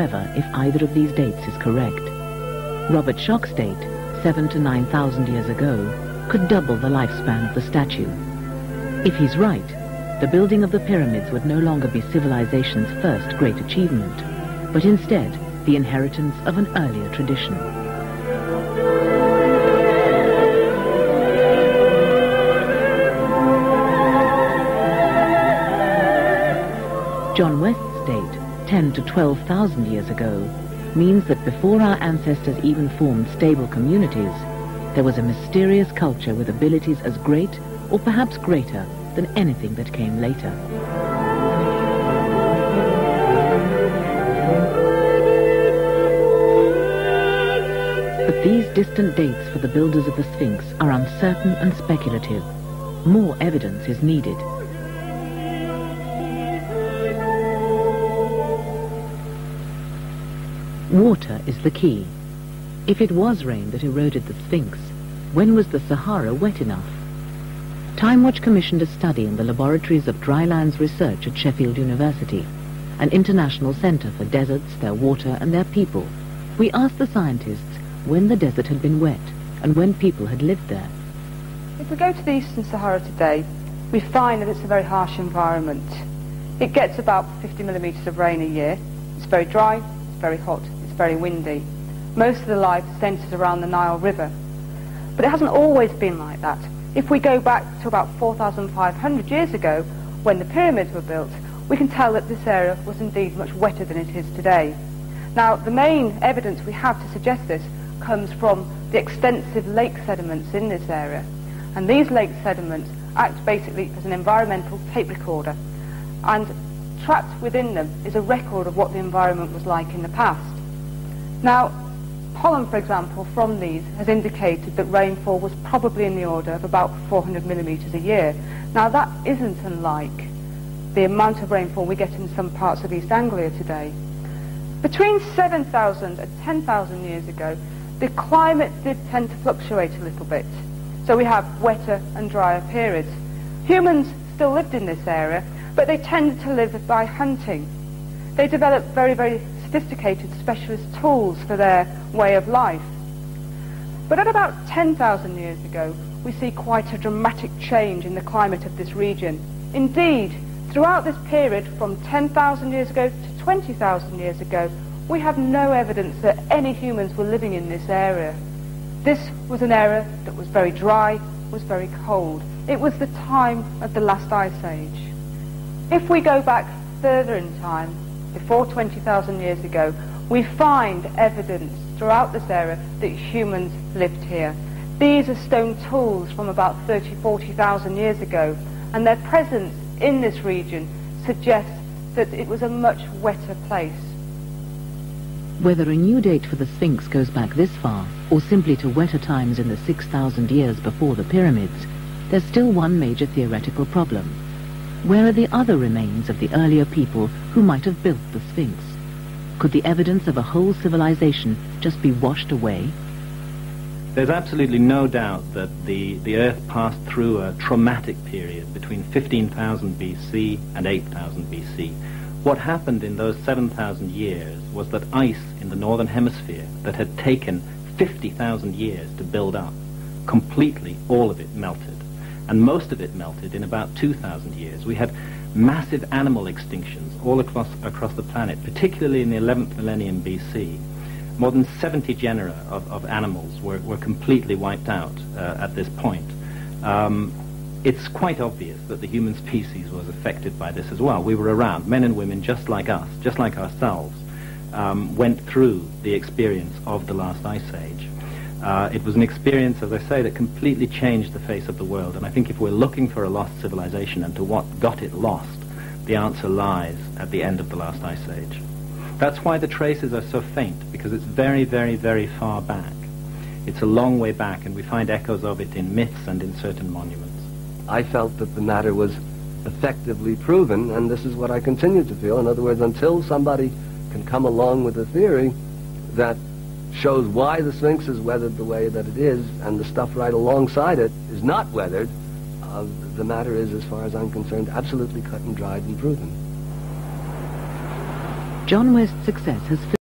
However, if either of these dates is correct, Robert Schoch's date, 7 to 9,000 years ago, could double the lifespan of the statue. If he's right, the building of the pyramids would no longer be civilization's first great achievement, but instead the inheritance of an earlier tradition. John West's date, 10 to 12,000 years ago, means that before our ancestors even formed stable communities, there was a mysterious culture with abilities as great, or perhaps greater, than anything that came later. But these distant dates for the builders of the Sphinx are uncertain and speculative. More evidence is needed. Water is the key. If it was rain that eroded the Sphinx, when was the Sahara wet enough? Timewatch commissioned a study in the laboratories of Drylands Research at Sheffield University, an international centre for deserts, their water and their people. We asked the scientists when the desert had been wet and when people had lived there. If we go to the Eastern Sahara today, we find that it's a very harsh environment. It gets about 50 millimetres of rain a year. It's very dry, it's very hot, very windy. Most of the life centres around the Nile River. But it hasn't always been like that. If we go back to about 4,500 years ago, when the pyramids were built, we can tell that this area was indeed much wetter than it is today. Now, the main evidence we have to suggest this comes from the extensive lake sediments in this area. And these lake sediments act basically as an environmental tape recorder. And trapped within them is a record of what the environment was like in the past. Now, pollen, for example, from these has indicated that rainfall was probably in the order of about 400 millimetres a year. Now, that isn't unlike the amount of rainfall we get in some parts of East Anglia today. Between 7,000 and 10,000 years ago, the climate did tend to fluctuate a little bit. So we have wetter and drier periods. Humans still lived in this area, but they tended to live by hunting. They developed very, very sophisticated specialist tools for their way of life. But at about 10,000 years ago, we see quite a dramatic change in the climate of this region. Indeed, throughout this period from 10,000 years ago to 20,000 years ago, we have no evidence that any humans were living in this area. This was an area that was very dry, was very cold. It was the time of the last ice age. If we go back further in time, before 20,000 years ago, we find evidence throughout this area that humans lived here. These are stone tools from about 30, 40,000 years ago, and their presence in this region suggests that it was a much wetter place. Whether a new date for the Sphinx goes back this far, or simply to wetter times in the 6,000 years before the pyramids, there's still one major theoretical problem. Where are the other remains of the earlier people who might have built the Sphinx? Could the evidence of a whole civilization just be washed away? There's absolutely no doubt that the, the Earth passed through a traumatic period between 15,000 BC and 8,000 BC. What happened in those 7,000 years was that ice in the northern hemisphere that had taken 50,000 years to build up, completely all of it melted and most of it melted in about 2,000 years. We had massive animal extinctions all across, across the planet, particularly in the 11th millennium BC. More than 70 genera of, of animals were, were completely wiped out uh, at this point. Um, it's quite obvious that the human species was affected by this as well. We were around, men and women just like us, just like ourselves, um, went through the experience of the last ice age. Uh, it was an experience, as I say, that completely changed the face of the world. And I think if we're looking for a lost civilization and to what got it lost, the answer lies at the end of the last ice age. That's why the traces are so faint, because it's very, very, very far back. It's a long way back, and we find echoes of it in myths and in certain monuments. I felt that the matter was effectively proven, and this is what I continue to feel. In other words, until somebody can come along with a theory that shows why the Sphinx is weathered the way that it is, and the stuff right alongside it is not weathered, uh, the matter is, as far as I'm concerned, absolutely cut and dried and proven. John West's success has